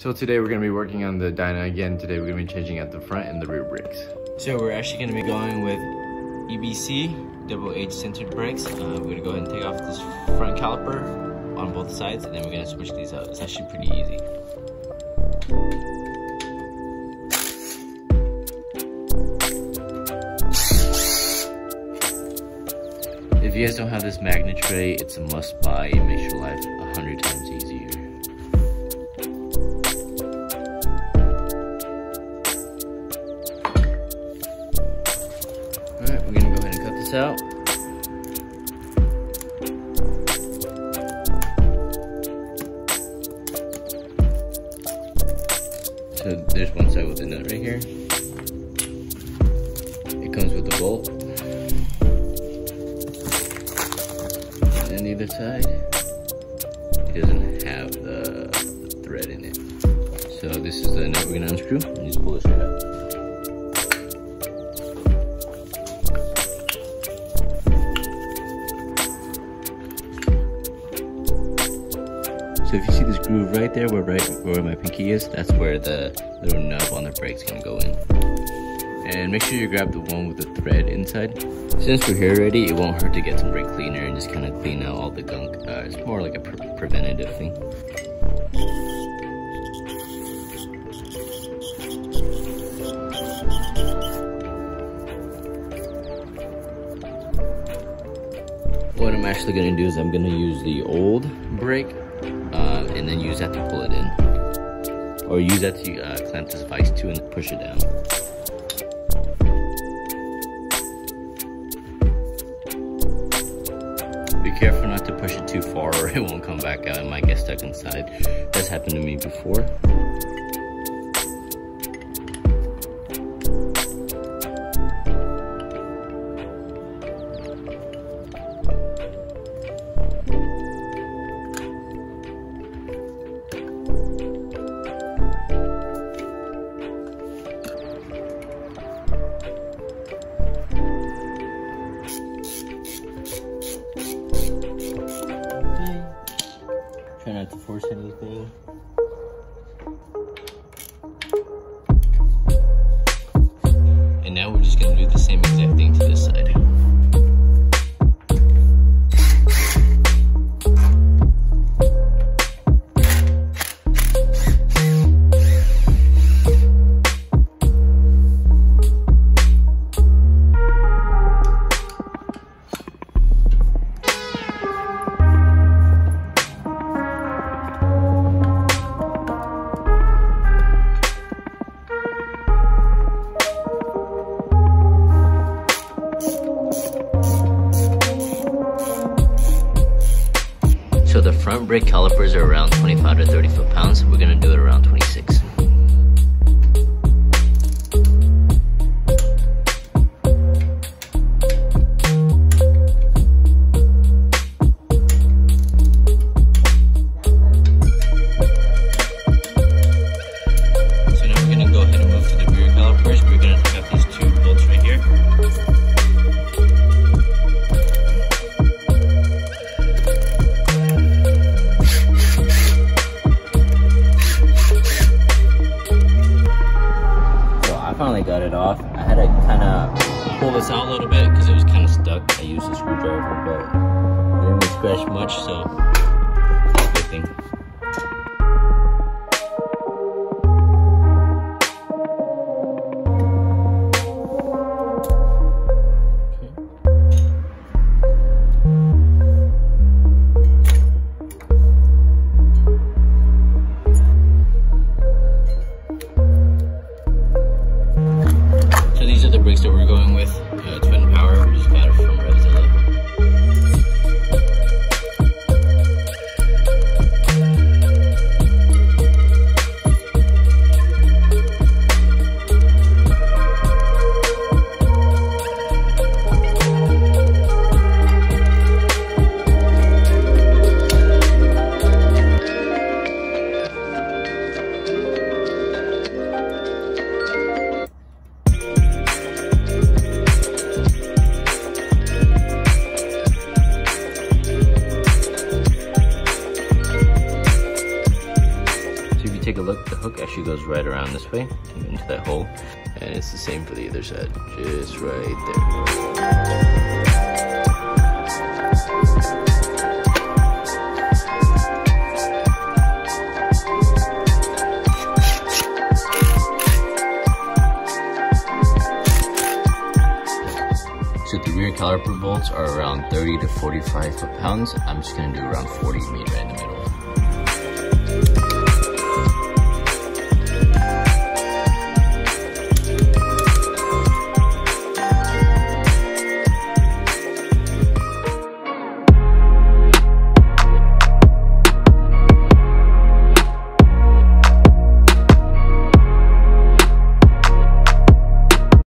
So today we're going to be working on the Dyna again. Today we're to be changing out the front and the rear brakes. So we're actually going to be going with EBC double H sintered brakes. Uh, we're to go ahead and take off this front caliper on both sides and then we're to switch these out. It's actually pretty easy. If you guys don't have this magnet tray, it's a must buy. It makes your life a hundred times easier. Out. So there's one side with the nut right here. It comes with the bolt. And then the other side, it doesn't have the, thread in it. So this is the nut we're gonna unscrew and just pull this right out. So if you see this groove right there, where right where my pinky is, that's where the little nub on the brake's gonna go in. And make sure you grab the one with the thread inside. Since we're here already, it won't hurt to get some brake cleaner and just kind of clean out all the gunk. Uh, it's more like a pre preventative thing. What I'm actually gonna do is I'm gonna use the old brake and then use that to pull it in. Or use that to uh, clamp this vise to and push it down. Be careful not to push it too far or it won't come back out. It might get stuck inside. That's happened to me before. Now we're just gonna do the same exact thing to this side. So the front brake calipers are around 25 to 30 foot pounds. We're gonna do it around 26. Had to kind of pull this out a little bit because it was kind of stuck. I used a screwdriver, but it didn't scratch much, so hook. The hook actually goes right around this way into that hole. And it's the same for the other side, just right there. So the rear caliper bolts are around 30 to 45 foot pounds. I'm just gonna do around 40 meter in the middle.